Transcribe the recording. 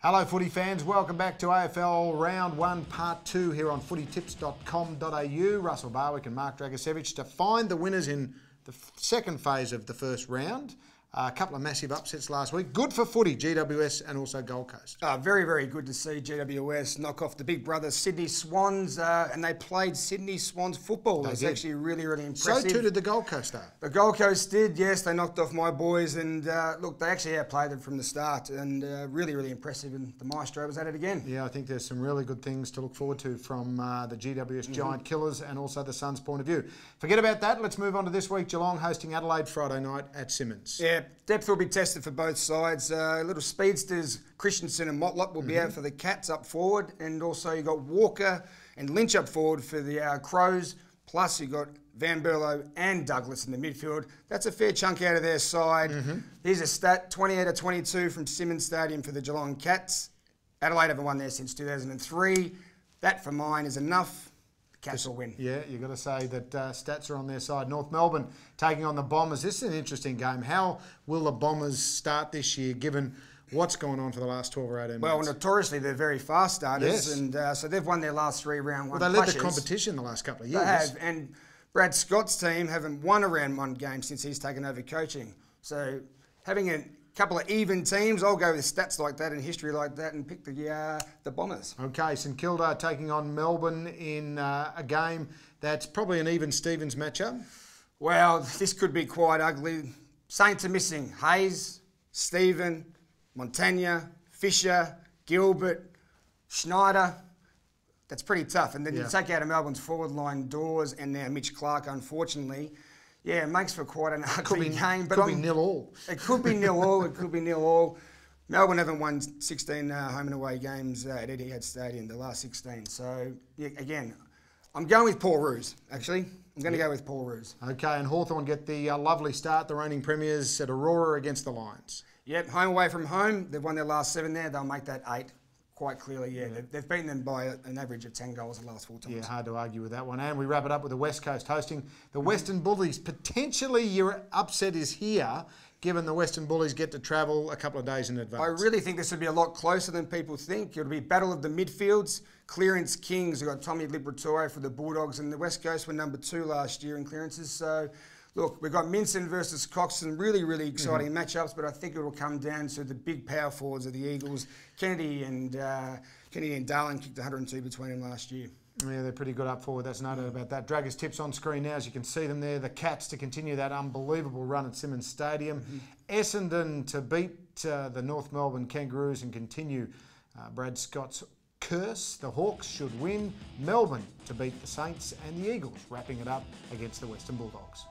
Hello, footy fans. Welcome back to AFL Round 1, Part 2 here on footytips.com.au. Russell Barwick and Marc Dragicevic to find the winners in the second phase of the first round. A couple of massive upsets last week. Good for footy, GWS and also Gold Coast. Uh, very, very good to see GWS knock off the big brother Sydney Swans, uh, and they played Sydney Swans football. It's actually really, really impressive. So too did the Gold Coast, though. The Gold Coast did, yes. They knocked off my boys, and uh, look, they actually outplayed them from the start, and uh, really, really impressive. And the Maestro was at it again. Yeah, I think there's some really good things to look forward to from uh, the GWS mm-hmm. Giant Killers and also the Suns' point of view. Forget about that. Let's move on to this week. Geelong hosting Adelaide Friday night at Simonds. Yeah, depth will be tested for both sides. Uh, little speedsters, Christensen and Motlop will be mm-hmm. out for the Cats up forward, and also you've got Walker and Lynch up forward for the uh, Crows. Plus you've got Van Berlo and Douglas in the midfield. That's a fair chunk out of their side. Mm-hmm. Here's a stat: 28 of 22 from Simonds Stadium for the Geelong Cats. Adelaide haven't won there since 2003. That for mine is enough. Cats will win. Yeah, you've got to say that uh, stats are on their side. North Melbourne taking on the Bombers. This is an interesting game. How will the Bombers start this year, given what's going on for the last 12 or 18 months? Well, notoriously, they're very fast starters. Yes. And uh, so they've won their last three round one Well, they led the competition the last couple of years. They have. And Brad Scott's team haven't won a round one game since he's taken over coaching. So having an couple of even teams. I'll go with stats like that and history like that and pick the uh, the Bombers. Okay, St Kilda taking on Melbourne in uh, a game that's probably an even Stevens matchup. Well, this could be quite ugly. Saints are missing Hayes, Steven, Montagna, Fisher, Gilbert, Schneider. That's pretty tough. And then yeah. you take out of Melbourne's forward line Dawes and now Mitch Clark, unfortunately. Yeah, it makes for quite an ugly could be, game. But could I'm, be nil all. It could be nil all. It could be nil all. Melbourne haven't won 16 uh, home and away games uh, at Etihad Stadium, the last 16. So, yeah, again, I'm going with Paul Roos, actually. I'm going to go with Paul Roos. Okay, and Hawthorn get the uh, lovely start, the reigning premiers at Aurora against the Lions. Yep, home away from home. They've won their last seven there. They'll make that eight quite clearly, yeah. They've, they've beaten them by an average of 10 goals the last four times. Yeah, hard to argue with that one. And we wrap it up with the West Coast hosting the Western Bullies. Potentially your upset is here, given the Western Bullies get to travel a couple of days in advance. I really think this would be a lot closer than people think. It'll be battle of the midfields. Clearance Kings. We've got Tommy Liberatore for the Bulldogs, and the West Coast were number two last year in clearances. So look, we've got Minson versus Coxon, really, really exciting mm-hmm. matchups, but I think it will come down to the big power forwards of the Eagles. Kennedy and uh, Kennedy and Darling kicked 102 between them last year. Yeah, they're pretty good up forward. That's no doubt about that. Draggers tips on screen now, as you can see them there. The Cats to continue that unbelievable run at Simonds Stadium. Mm-hmm. Essendon to beat uh, the North Melbourne Kangaroos and continue uh, Brad Scott's curse. The Hawks should win. Melbourne to beat the Saints and the Eagles, wrapping it up against the Western Bulldogs.